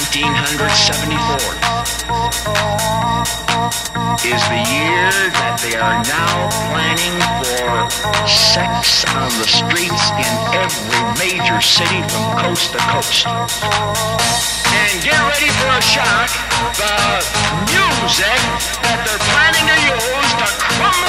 1974 is the year that they are now planning for sex on the streets in every major city from coast to coast. And get ready for a shock, the music that they're planning to use to crumble